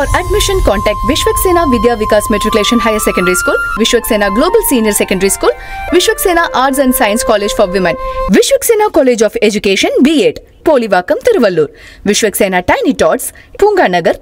For admission contact Vishwak Sena Vidya Vikas matriculation higher secondary school Vishwak Sena global senior secondary school Vishwak Sena arts and science college for women Vishwak Sena college of education B Ed Polivakkam Tiruvallur Vishwak Sena tiny thoughts पूँगा Nagar